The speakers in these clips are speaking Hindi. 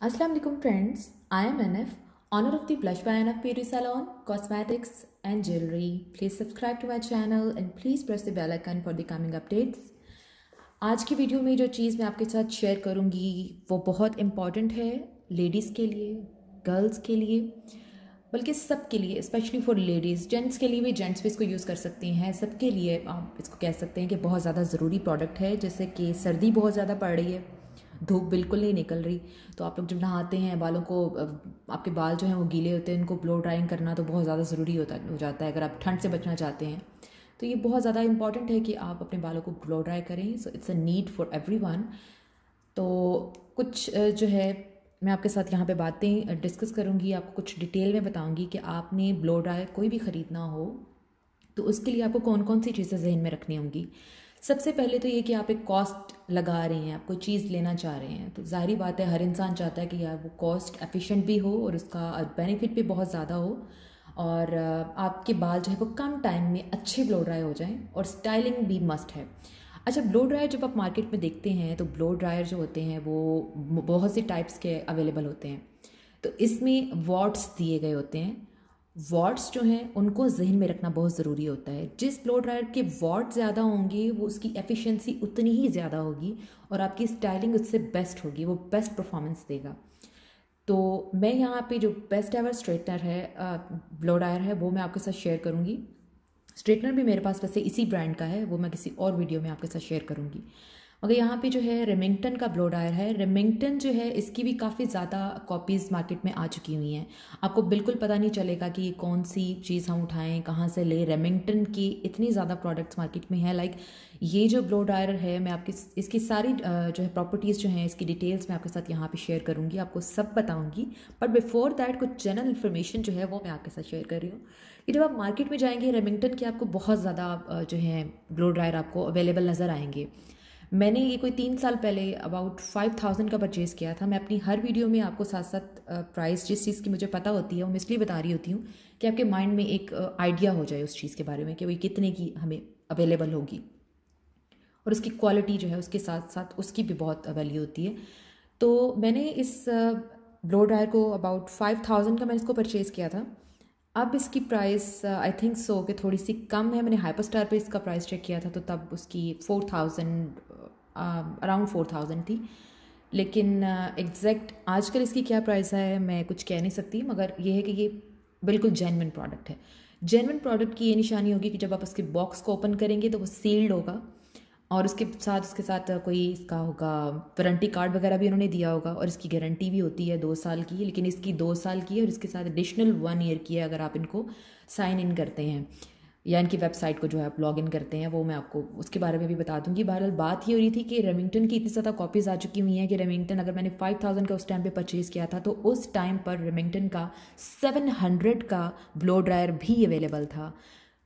Assalamu alaikum friends. I am NF, owner of the Blush by NF Beauty Salon, Cosmetics and Jewelry. Please subscribe to my channel and please press the bell icon for the coming updates. आज की वीडियो में जो चीज़ मैं आपके साथ शेयर करूँगी वो बहुत इंपॉर्टेंट है लेडीज़ के लिए गर्ल्स के लिए बल्कि सब के लिए स्पेशली फॉर लेडीज़ जेंट्स के लिए भी जेंट्स भी इसको यूज़ कर सकती हैं सबके लिए आप इसको कह सकते हैं कि बहुत ज़्यादा ज़रूरी प्रोडक्ट है जैसे कि सर्दी बहुत ज़्यादा पड़ रही है धूप बिल्कुल नहीं निकल रही। तो आप लोग जब नहाते हैं, बालों को आपके बाल जो हैं वो गीले होते हैं, उनको ब्लो ड्राइंग करना तो बहुत ज़्यादा ज़रूरी होता, हो जाता है, अगर आप ठंड से बचना चाहते हैं। तो ये बहुत ज़्यादा इंपॉर्टेंट है कि आप अपने बालों को ब्लो ड्राई करें। So it's a need for every तो कुछ जो है, मैं आपके साथ यहाँ पे बातें डिस्कस करूँगी, आपको कुछ डिटेल में बताऊँगी कि आपने ब्लो ड्राई कोई भी ख़रीदना हो तो उसके लिए आपको कौन कौन सी चीज़ें जहन में रखनी होंगी। सबसे पहले तो ये कि आप एक कॉस्ट लगा रहे हैं, आप कोई चीज़ लेना चाह रहे हैं तो ज़ाहिर बात है हर इंसान चाहता है कि यार वो कॉस्ट एफिशिएंट भी हो और उसका बेनिफिट भी बहुत ज़्यादा हो और आपके बाल जो है वो कम टाइम में अच्छे ब्लो ड्राई हो जाएँ और स्टाइलिंग भी मस्ट है। अच्छा ब्लो ड्रायर जब आप मार्केट में देखते हैं तो ब्लो ड्रायर जो होते हैं वो बहुत से टाइप्स के अवेलेबल होते हैं। तो इसमें वॉट्स दिए गए होते हैं वॉट्स जो हैं, उनको जहन में रखना बहुत ज़रूरी होता है। जिस ब्लो ड्रायर के वॉट ज़्यादा होंगे, वो उसकी एफिशिएंसी उतनी ही ज़्यादा होगी और आपकी स्टाइलिंग उससे बेस्ट होगी, वो बेस्ट परफॉर्मेंस देगा। तो मैं यहाँ पे जो बेस्ट एवर स्ट्रेटनर है ब्लो ड्रायर है, वो मैं आपके साथ शेयर करूँगी। स्ट्रेटनर भी मेरे पास वैसे इसी ब्रांड का है, वो मैं किसी और वीडियो में आपके साथ शेयर करूँगी। मगर यहाँ पे जो है रेमिंगटन का ब्लो ड्रायर है। रेमिंगटन जो है, इसकी भी काफ़ी ज़्यादा कॉपीज़ मार्केट में आ चुकी हुई हैं। आपको बिल्कुल पता नहीं चलेगा कि कौन सी चीज़ हम उठाएँ, कहाँ से ले। रेमिंगटन की इतनी ज़्यादा प्रोडक्ट्स मार्केट में है। लाइक ये जो ब्लो ड्रायर है, मैं आपकी इसकी सारी जो है प्रॉपर्टीज़ जो हैं, इसकी डिटेल्स मैं आपके साथ यहाँ पर शेयर करूँगी। आपको सब बताऊँगी। बट बिफोर दैट कुछ जनरल इन्फॉर्मेशन जो है, वो मैं आपके साथ शेयर कर रही हूँ। कि जब आप मार्केट में जाएँगे रेमिंगटन के आपको बहुत ज़्यादा जो है ब्लो ड्रायर आपको अवेलेबल नज़र आएँगे। मैंने ये कोई तीन साल पहले अबाउट फाइव थाउज़ेंड का परचेज़ किया था। मैं अपनी हर वीडियो में आपको साथ साथ प्राइस जिस चीज़ की मुझे पता होती है, वो मैं इसलिए बता रही होती हूँ कि आपके माइंड में एक आइडिया हो जाए उस चीज़ के बारे में कि वही कितने की हमें अवेलेबल होगी। और उसकी क्वालिटी जो है उसके साथ साथ उसकी भी बहुत वैल्यू होती है। तो मैंने इस ब्लो ड्रायर को अबाउट फाइव थाउज़ेंड का मैंने इसको परचेज़ किया था। अब इसकी प्राइस आई थिंक सो कि थोड़ी सी कम है। मैंने हाइपर स्टार पर इसका प्राइस चेक किया था तो तब उसकी four thousand around four thousand थी। लेकिन एग्जैक्ट आजकल इसकी क्या प्राइस है, मैं कुछ कह नहीं सकती, मगर ये है कि ये बिल्कुल जेनविन प्रोडक्ट है। जेनविन प्रोडक्ट की ये निशानी होगी कि जब आप उसके बॉक्स को ओपन करेंगे तो वो सील्ड होगा और उसके साथ उसके साथ कोई इसका होगा वारंटी कार्ड वगैरह भी उन्होंने दिया होगा और इसकी गारंटी भी होती है दो साल की, लेकिन इसकी दो साल की है और इसके साथ एडिशनल वन ईयर की है अगर आप इनको साइन इन करते हैं। या इनकी वेबसाइट को जो है आप लॉग इन करते हैं, वो मैं आपको उसके बारे में भी बता दूँगी। बहरहाल बात ये हो रही थी कि रेमिंगटन की इतनी ज़्यादा कॉपीज़ आ चुकी हुई हैं कि रेमिंगटन अगर मैंने फाइव थाउज़ेंड का उस टाइम पे परचेज़ किया था तो उस टाइम पर रेमिंगटन का सेवन हंड्रेड का ब्लो ड्रायर भी अवेलेबल था।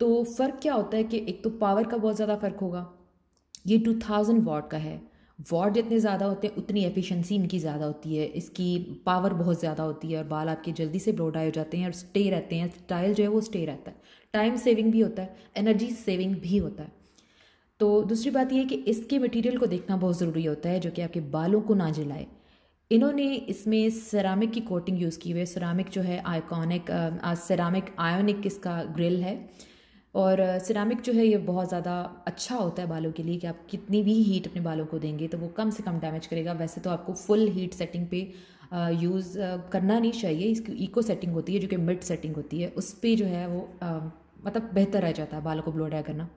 तो फ़र्क क्या होता है कि एक तो पावर का बहुत ज़्यादा फ़र्क होगा, ये टू थाउज़ेंड वॉट का है। वॉट जितने ज़्यादा होते हैं, उतनी एफिशिएंसी इनकी ज़्यादा होती है। इसकी पावर बहुत ज़्यादा होती है और बाल आपके जल्दी से ब्लो ड्राई हो जाते हैं और स्टे रहते हैं। स्टाइल जो है वो स्टे रहता है। टाइम सेविंग भी होता है एनर्जी सेविंग भी होता है। तो दूसरी बात यह है कि इसके मटेरियल को देखना बहुत ज़रूरी होता है, जो कि आपके बालों को ना जलाए। इन्होंने इसमें सेरामिक की कोटिंग यूज़ की हुई है। सेरामिक जो है आइकॉनिक सेरामिक आयोनिक इसका ग्रिल है। और सिरामिक जो है ये बहुत ज़्यादा अच्छा होता है बालों के लिए कि आप कितनी भी हीट अपने बालों को देंगे तो वो कम से कम डैमेज करेगा। वैसे तो आपको फुल हीट सेटिंग पे यूज़ करना नहीं चाहिए। इसकी इको सेटिंग होती है, जो कि मिड सेटिंग होती है। उस पर जो है वो मतलब बेहतर रह जाता है बालों को ब्लो ड्राई करना।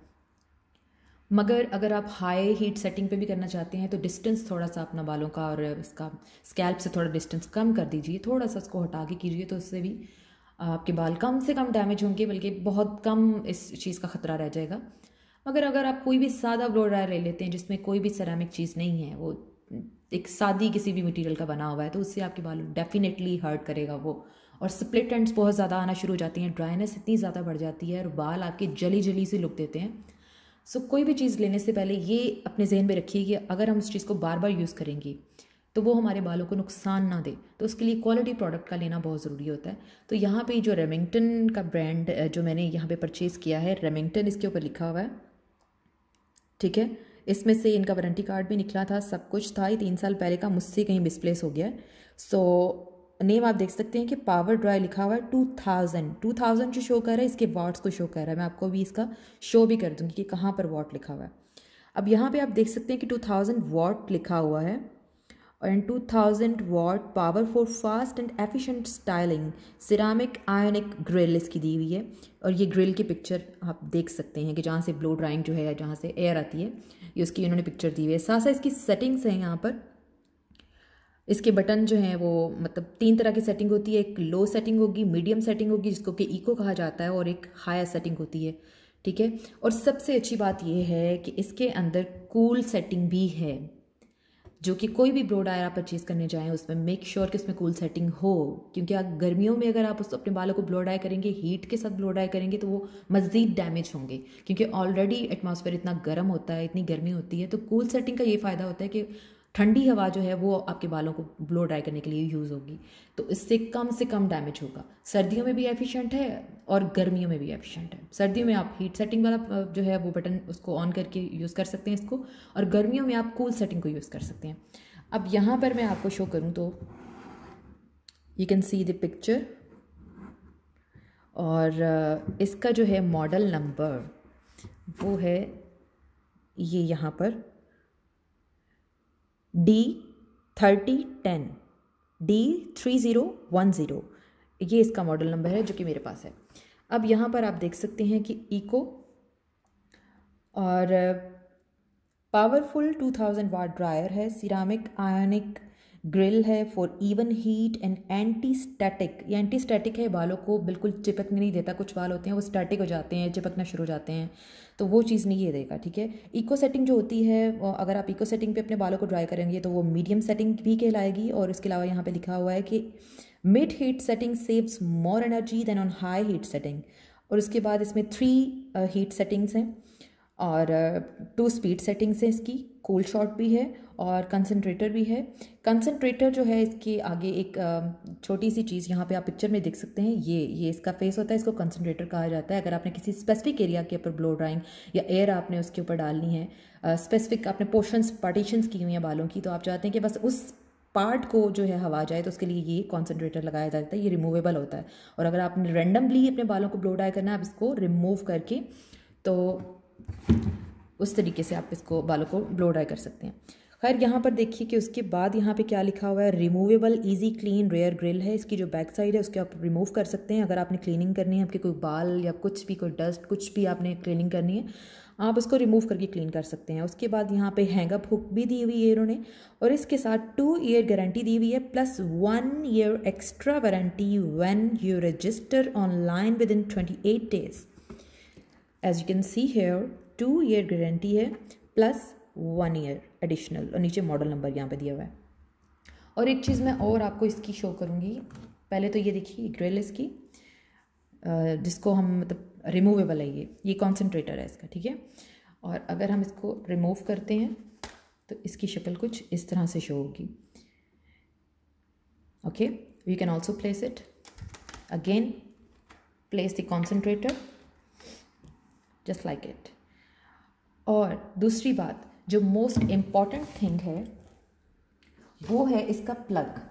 मगर अगर आप हाई हीट सेटिंग पे भी करना चाहते हैं तो डिस्टेंस थोड़ा सा अपना बालों का और इसका स्कैल्प से थोड़ा डिस्टेंस कम कर दीजिए। थोड़ा सा उसको हटा के कीजिए तो उससे भी आपके बाल कम से कम डैमेज होंगे, बल्कि बहुत कम इस चीज़ का ख़तरा रह जाएगा। मगर अगर आप कोई भी सादा ब्लो ड्रायर ले लेते हैं, जिसमें कोई भी सरामिक चीज़ नहीं है, वो एक सादी किसी भी मटेरियल का बना हुआ है तो उससे आपके बाल डेफिनेटली हर्ट करेगा वो। और स्प्लिट एंड्स बहुत ज़्यादा आना शुरू हो जाती हैं ड्राइनेस इतनी ज़्यादा बढ़ जाती है और बाल आपके जली जली से लुक देते हैं। सो so, कोई भी चीज़ लेने से पहले ये अपने जहन में रखिए कि अगर हम उस चीज़ को बार बार यूज़ करेंगे तो वो हमारे बालों को नुकसान ना दे। तो उसके लिए क्वालिटी प्रोडक्ट का लेना बहुत ज़रूरी होता है। तो यहाँ पे जो रेमिंगटन का ब्रांड जो मैंने यहाँ पे परचेज़ किया है रेमिंगटन इसके ऊपर लिखा हुआ है। ठीक है? इसमें से इनका वारंटी कार्ड भी निकला था सब कुछ था। ये तीन साल पहले का मुझसे कहीं मिसप्लेस हो गया सो नेम आप देख सकते हैं कि पावर ड्राई लिखा हुआ है टू थाउज़ेंड टू थाउज़ेंड जो शो कर रहा है, इसके वाट्स को शो कर रहा है। मैं आपको भी इसका शो भी कर दूँगी कि कहाँ पर वाट लिखा हुआ है। अब यहाँ पे आप देख सकते हैं कि टू थाउज़ेंड वाट लिखा हुआ है and 2000 watt power for fast and efficient styling ceramic ionic grill इसकी दी हुई है। और ये ग्रिल की पिक्चर आप देख सकते हैं कि जहाँ से ब्लो ड्राइंग जो है जहाँ से एयर आती है, ये उसकी इन्होंने पिक्चर दी हुई है। साथ साथ इसकी सेटिंग्स हैं यहाँ पर। इसके बटन जो हैं वो मतलब तीन तरह की सेटिंग होती है, एक लो सेटिंग होगी मीडियम सेटिंग होगी, जिसको कि इको कहा जाता है, और एक हायर सेटिंग होती है, ठीक है? और सबसे अच्छी बात यह है कि इसके अंदर कूल सेटिंग भी है, जो कि कोई भी ब्लो डायर आप परचेज़ करने जाएँ, उसमें मेक श्योर sure कि उसमें कूल सेटिंग हो, क्योंकि आप गर्मियों में अगर आप उस अपने बालों को ब्लो डाई करेंगे हीट के साथ ब्लो डाई करेंगे तो वो मज़ीद डैमेज होंगे, क्योंकि ऑलरेडी एटमॉस्फेयर इतना गर्म होता है, इतनी गर्मी होती है तो कूल सेटिंग का ये फ़ायदा होता है कि ठंडी हवा जो है वो आपके बालों को ब्लो ड्राई करने के लिए यूज़ होगी। तो इससे कम से कम डैमेज होगा। सर्दियों में भी एफिशिएंट है और गर्मियों में भी एफिशिएंट है। सर्दियों में आप हीट सेटिंग वाला जो है वो बटन उसको ऑन करके यूज़ कर सकते हैं इसको और गर्मियों में आप कूल सेटिंग को यूज़ कर सकते हैं। अब यहाँ पर मैं आपको शो करूँ तो you can see the picture और इसका जो है मॉडल नंबर वो है ये यहाँ पर। D thirty ten D three zero one zero. ये इसका मॉडल नंबर है जो कि मेरे पास है। अब यहाँ पर आप देख सकते हैं कि इको और पावरफुल 2000 वाट ड्रायर है सिरामिक आयोनिक ग्रिल है for even heat and anti static ये एंटी स्टैटिक है, बालों को बिल्कुल चिपकने नहीं देता, कुछ बाल होते हैं वो स्टैटिक हो जाते हैं, चिपकना शुरू हो जाते हैं तो वो चीज़ नहीं ये देगा, ठीक है? इको सेटिंग जो होती है अगर आप इको सेटिंग पे अपने बालों को ड्राई करेंगे तो वो मीडियम सेटिंग भी कहलाएगी और इसके अलावा यहाँ पे लिखा हुआ है कि mid heat setting saves more energy than on high heat setting और उसके बाद इसमें थ्री हीट सेटिंग्स हैं। और टू स्पीड सेटिंग्स हैं इसकी कूल शॉट भी है और कंसनट्रेटर भी है। कंसनट्रेटर जो है इसके आगे एक छोटी सी चीज़ यहाँ पे आप पिक्चर में देख सकते हैं। ये ये इसका फेस होता है, इसको कंसनट्रेटर कहा जाता है। अगर आपने किसी स्पेसिफिक एरिया के ऊपर ब्लो ड्राइंग या एयर आपने उसके ऊपर डालनी है स्पेसिफिक आपने पोर्शंस पार्टीशंस की हुई हैं बालों की तो आप चाहते हैं कि बस उस पार्ट को जो है हवा जाए तो उसके लिए ये कॉन्सेंट्रेटर लगाया जाता है, ये रिमूवेबल होता है। और अगर आपने रेंडमली अपने बालों को ब्लो ड्राई करना है, आप इसको रिमूव करके तो उस तरीके से आप इसको बालों को ब्लो ड्राई कर सकते हैं। खैर, यहाँ पर देखिए कि उसके बाद यहाँ पे क्या लिखा हुआ है removable easy clean rear grill है। इसकी जो बैक साइड है, उसके आप रिमूव कर सकते हैं। अगर आपने क्लीनिंग करनी है, आपके कोई बाल या कुछ भी, कोई डस्ट कुछ भी आपने क्लीनिंग करनी है, आप उसको रिमूव करके क्लीन कर सकते हैं। उसके बाद यहाँ पे हैंगअप हुक भी दी हुई है इन्होंने, और इसके साथ टू ईयर गारंटी दी हुई है plus one year extra warranty when you register online within twenty eight days as you can see here two year guarantee है प्लस वन ईयर एडिशनल और नीचे मॉडल नंबर यहाँ पे दिया हुआ है। और एक चीज़ मैं और आपको इसकी शो करूँगी। पहले तो ये देखिए ग्रिल इसकी। जिसको हम मतलब रिमूवेबल है ये। ये कॉन्सेंट्रेटर है इसका, ठीक है? और अगर हम इसको रिमूव करते हैं तो इसकी शक्ल कुछ इस तरह से शो होगी। Okay we can also place it again place the concentrator just like it और दूसरी बात, जो मोस्ट इंपॉर्टेंट थिंग है, वो है इसका प्लग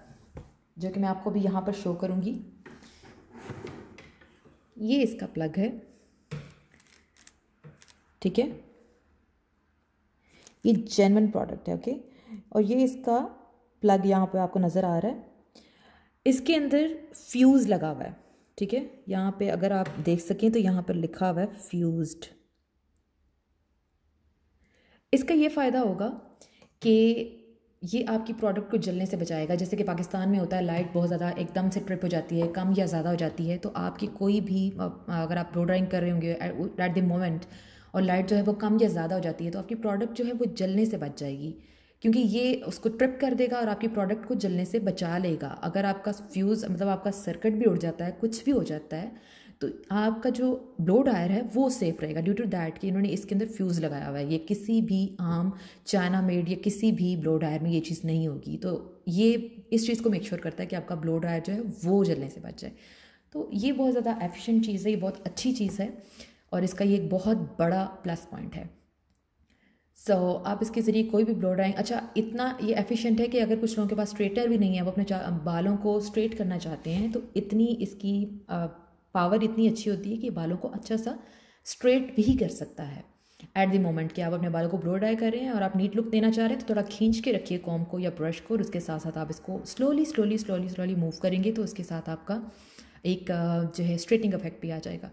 जो कि मैं आपको भी यहाँ पर शो करूँगी। ये इसका प्लग है। ठीक है? ये जेनवन प्रोडक्ट है ओके और ये इसका प्लग यहाँ पे आपको नज़र आ रहा है। इसके अंदर फ्यूज़ लगा हुआ है। ठीक है? यहाँ पे अगर आप देख सकें तो यहाँ पर लिखा हुआ है फ्यूज्ड इसका ये फ़ायदा होगा कि ये आपकी प्रोडक्ट को जलने से बचाएगा। जैसे कि पाकिस्तान में होता है लाइट बहुत ज़्यादा एकदम से ट्रिप हो जाती है, कम या ज़्यादा हो जाती है तो आपकी कोई भी अगर आप रो ड्राइंग कर रहे होंगे एट द मोमेंट और लाइट जो है वो कम या ज़्यादा हो जाती है तो आपकी प्रोडक्ट जो है वो जलने से बच जाएगी। क्योंकि ये उसको ट्रिप कर देगा और आपकी प्रोडक्ट को जलने से बचा लेगा। अगर आपका फ्यूज़ मतलब आपका सर्किट भी उड़ जाता है, कुछ भी हो जाता है तो आपका जो ब्लो डायर है, वो सेफ़ रहेगा। ड्यू टू दैट कि इन्होंने इसके अंदर फ्यूज़ लगाया हुआ है। ये किसी भी आम, चाइना मेड या किसी भी ब्लो डायर में ये चीज़ नहीं होगी। तो ये इस चीज़ को मेक श्योर करता है कि आपका ब्लो डायर जो है, वो जलने से बच जाए। तो ये बहुत ज़्यादा एफिशिएंट चीज़ है, ये बहुत अच्छी चीज़ है और इसका ये एक बहुत बड़ा प्लस पॉइंट है। सो so, आप इसके ज़रिए कोई भी ब्लो ड्राइंग अच्छा इतना ये एफिशिएंट है कि अगर कुछ लोगों के पास स्ट्रेटर भी नहीं है वो अपने बालों को स्ट्रेट करना चाहते हैं तो इतनी इसकी पावर इतनी अच्छी होती है कि बालों को अच्छा सा स्ट्रेट भी कर सकता है। एट द मोमेंट कि आप अपने बालों को ब्लो ड्राई कर रहे हैं और आप नीट लुक देना चाह रहे हैं तो थोड़ा खींच के रखिए कॉम को या ब्रश को और उसके साथ साथ आप इसको slowly slowly slowly slowly move करेंगे तो उसके साथ आपका एक जो है स्ट्रेटिंग इफ़ेक्ट भी आ जाएगा।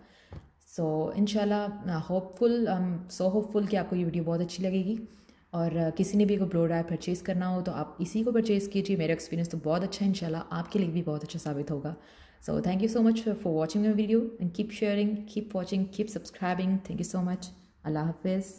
सो इनशाला होपफुल सो होपफुल कि आपको ये वीडियो बहुत अच्छी लगेगी। और uh, किसी ने भी अगर ब्लो ड्राई परचेज़ करना हो तो आप इसी को परचेज़ कीजिए। मेरा एक्सपीरियंस तो बहुत अच्छा है इंशाल्लाह आपके लिए भी बहुत अच्छा साबित होगा। So thank you so much for watching my video and keep sharing keep watching keep subscribing thank you so much अल्लाह हाफिज़